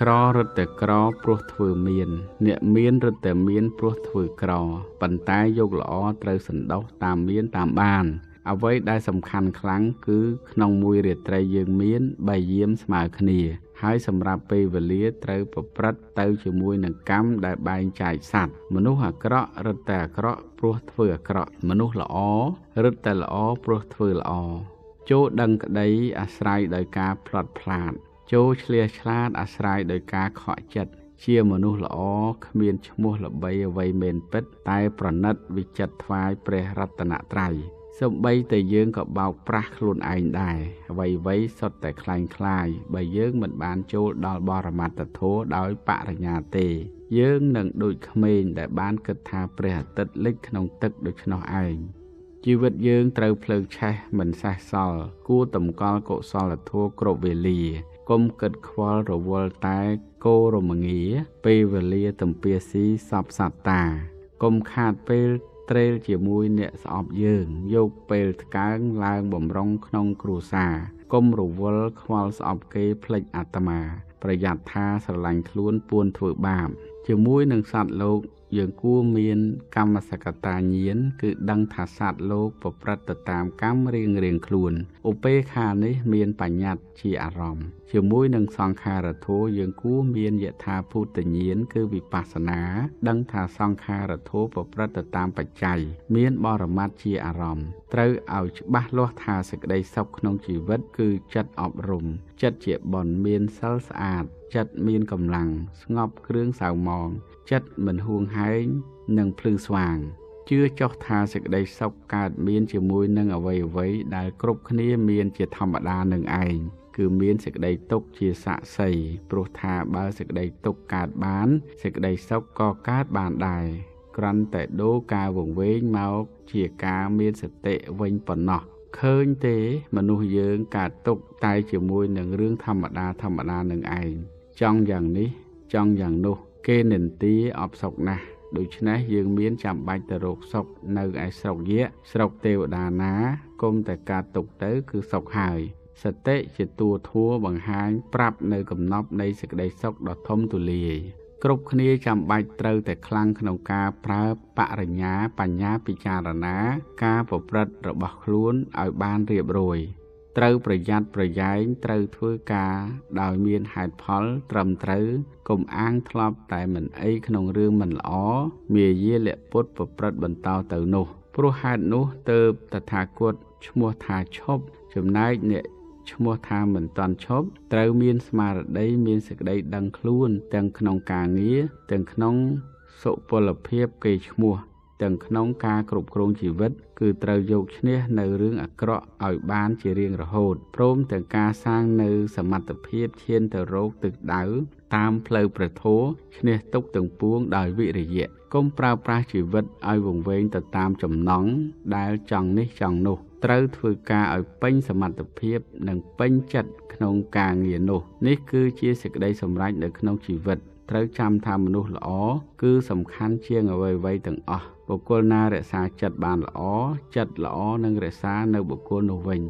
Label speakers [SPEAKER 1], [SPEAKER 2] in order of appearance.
[SPEAKER 1] ក្ររឹតតែក្រព្រោះធ្វើមាន អ្នកមានរឹតតែមានព្រោះធ្វើក្រប៉ុន្តែយកល្អត្រូវសន្តោសតាមមានតាមបានអ្វីដែលសំខាន់ខ្លាំងគឺក្នុងមួយរាត្រីយើងមានបីយាមស្មើគ្នា ហើយសម្រាប់ពេលវេលាត្រូវប្រព្រឹត្តទៅជាមួយនឹងកម្មដែលបែងចែកសัตว์មនុស្សអាក្រក់រឹតតែអាក្រក់ព្រោះធ្វើអាក្រក់មនុស្សល្អរឹតតែល្អព្រោះធ្វើល្អចូលដឹងក្តីអាស្រ័យដោយការផ្លត់ផ្លាត ចូលឆ្លៀសឆ្លាតអាស្រ័យដោយការខកចិត្តជាមនុស្សល្អគ្មានឈ្មោះល្បីអ្វីមែនពិតតែប្រណិតវិចិត្រថ្វាយព្រះរតនត្រ័យសូម្បីតែយើងក៏បោកប្រាស់ខ្លួនឯងដែរអ្វីអ្វីសុទ្ធតែคล้ายคล้ายបើយើងមិនបានចូលដល់បរមត្តធម៌ដោយបរិញ្ញាទេ យើងនឹងដូចក្មេងដែលបានគិតថាព្រះអាទិត្យលិចក្នុងទឹកដូច្នោះឯងជីវិតយើងត្រូវភ្លើងឆេះមិនសេះសល់គួរតម្កល់កុសលធម៌គ្រប់វេលា កុំគិតខ្វល់រវល់តែគោរមងាពេលវេលាទំពាស៊ីសពសត្តាកុំខាតពេលត្រេលជាមួយអ្នកស្អប់យើងយកពេលថ្កើងឡើងបំរុងក្នុងគ្រួសារកុំរវល់ខ្វល់ស្អប់គេភ្លេចអាត្មា ប្រយ័ត្នថាស្រឡាញ់ខ្លួនពួនធ្វើបាបជាមួយនឹងសត្វលោក យើងគួរមានកម្មសកតាញាណគឺដឹងថាសត្វលោកប្រព្រឹត្តទៅតាមកម្មរៀងរៀងខ្លួនឧបេខានេះមានបញ្ញត្តិជាអារម្មណ៍ជាមួយនឹងសង្ខារធัวយើងគួរមានយថាភូតញាណគឺវិបស្សនា ដឹងថាសង្ខារធัวប្រព្រឹត្តទៅតាមបច្ច័យមានបរមត្តជាអារម្មណ៍ត្រូវឲ្យច្បាស់លាស់ថាសេចក្តីសុខក្នុងជីវិតគឺចិត្តអប់រំចិត្តជាបនមានសិលស្អាតចិត្តមានកម្លាំងស្ងប់គ្រឿងសៅមងចិត្តមិនហួងហែងនិងភ្លឺស្វាងជឿចោះថាសេចក្តីសុខកើតមានជាមួយនឹងអ្វីអ្វីដែលគ្រប់គ្នាមានជាធម្មតានឹងឯងគឺមានសេចក្តីទុកជាស័ក្តិសិទ្ធិព្រោះថាបើសេចក្តីទុកកើតបានសេចក្តីសុខក៏កើតបានដែរគ្រាន់តែដូរការវង្វេងមកជាការមានសតិវិញប៉ុណ្ណោះឃើញទេមនុស្សយើងកើតទុកតែជាមួយនឹងរឿងធម្មតាធម្មតានឹងឯងចង់យ៉ាងនេះចង់យ៉ាងនោះ គេនិន្ទាអបសុកណាស់ ដូច្នេះយើងមានចាំបាច់ទៅរកសុកនៅឯស្រុកយៈស្រុកទេវតាណាគុំតែការទុកទៅគឺសុកហើយសតិជាតួធัวបង្ហាញប្រាប់នៅកំណប់នៃសេចក្តីសុខដ៏ធំទូលាយគ្រប់គ្នាចាំបាច់ត្រូវតែខ្លាំងក្នុងការប្រើបរិញ្ញាបញ្ញាពិចារណា ការប្រព្រឹត្តរបស់ខ្លួនឲ្យបានរៀបរយ ត្រូវប្រយ័ត្នប្រយែងត្រូវធ្វើការដោយមានហេតុផល ត្រឹមត្រូវកុំអាងធ្លាប់តែមិនអីក្នុងរឿងមិនល្អមាយាលៈពុតប្រព្រឹត្តបន្តទៅនោះព្រោះហេតុនោះទៅតថាគតឈ្មោះថាឈប់ចំណែកអ្នកឈ្មោះថាមិនតាន់ឈប់ត្រូវមានស្មារតីមានសេចក្តីដឹងខ្លួន ទាំងក្នុងការងារទាំងក្នុងសុពលភាពគេឈ្មោះ ទាំងក្នុងការគ្រប់គ្រងជីវិត គឺត្រូវយកឈ្នះនៅរឿងអាក្រក់ឲ្យបានជារៀងរហូតព្រមទាំងការសាងនៅសមត្ថភាពឈានទៅរកទឹកដៅតាមផ្លូវព្រះធម៌ឈ្នះទុកទាំងពួងដោយវិរិយៈកុំប្រើប្រាស់ជីវិតឲ្យវង្វេងទៅតាមចំណង់ដែលចង់នេះចង់នោះត្រូវធ្វើការឲ្យពេញសមត្ថភាពនិងពេញចិត្តក្នុងការងារនោះ នេះគឺជាសេចក្តីសម្រេចនៅក្នុងជីវិត ត្រូវចាំថាមនុស្សល្អគឺសំខាន់ជាងអ្វីៗទាំងអស់បុគ្គលណារក្សាចិត្តបានល្អចិត្តល្អនឹងរក្សានៅបុគ្គលនោះវិញ